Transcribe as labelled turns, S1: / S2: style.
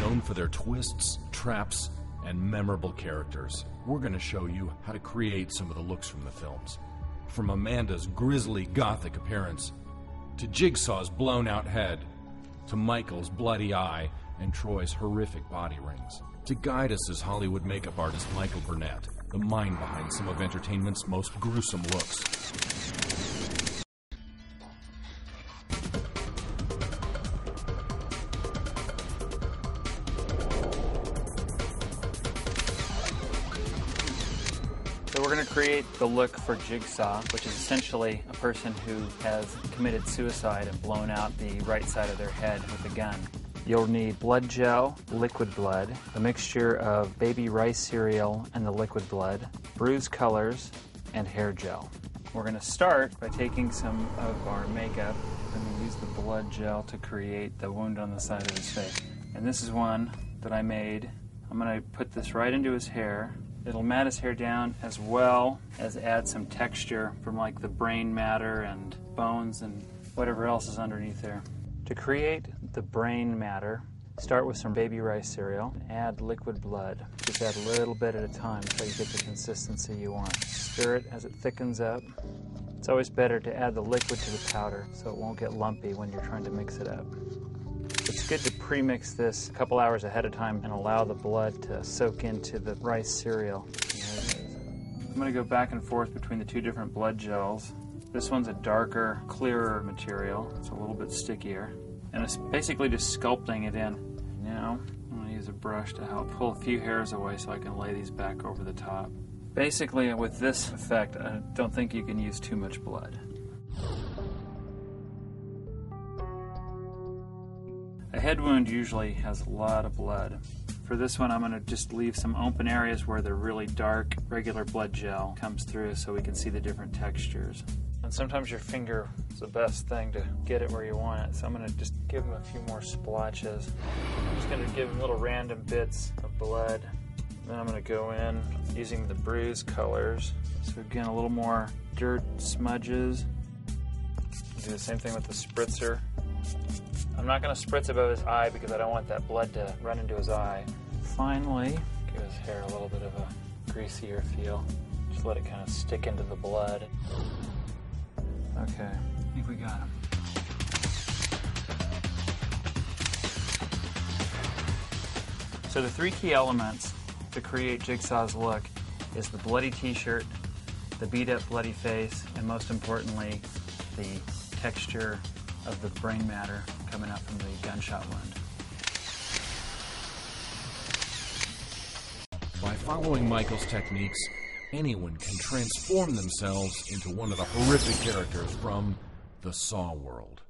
S1: known for their twists, traps, and memorable characters. We're going to show you how to create some of the looks from the films. From Amanda's grisly gothic appearance, to Jigsaw's blown out head, to Michael's bloody eye, and Troy's horrific body rings. To guide us is Hollywood makeup artist Michael Burnett, the mind behind some of entertainment's most gruesome looks.
S2: So we're going to create the look for Jigsaw, which is essentially a person who has committed suicide and blown out the right side of their head with a gun. You'll need blood gel, liquid blood, a mixture of baby rice cereal and the liquid blood, bruise colors, and hair gel. We're going to start by taking some of our makeup and use the blood gel to create the wound on the side of his face. And this is one that I made. I'm going to put this right into his hair. It'll mat his hair down as well as add some texture from like the brain matter and bones and whatever else is underneath there. To create the brain matter, start with some baby rice cereal, add liquid blood. Just add a little bit at a time until you get the consistency you want. Stir it as it thickens up. It's always better to add the liquid to the powder so it won't get lumpy when you're trying to mix it up. It's good to pre-mix this a couple hours ahead of time and allow the blood to soak into the rice cereal. I'm going to go back and forth between the two different blood gels. This one's a darker, clearer material. It's a little bit stickier. And it's basically just sculpting it in. Now, I'm going to use a brush to help pull a few hairs away so I can lay these back over the top. Basically, with this effect, I don't think you can use too much blood. A head wound usually has a lot of blood. For this one, I'm going to just leave some open areas where the really dark, regular blood gel comes through so we can see the different textures. And sometimes your finger is the best thing to get it where you want it, so I'm going to just give him a few more splotches. I'm just going to give him little random bits of blood. Then I'm going to go in using the bruise colors. So again, a little more dirt smudges. Do the same thing with the spritzer. I'm not going to spritz above his eye because I don't want that blood to run into his eye. Finally, give his hair a little bit of a greasier feel. Just let it kind of stick into the blood. Okay, I think we got him. So the three key elements to create Jigsaw's look is the bloody t-shirt, the beat up bloody face, and most importantly, the texture of the brain matter coming up from the gunshot wound.
S1: By following Michael's techniques, anyone can transform themselves into one of the horrific characters from the Saw world.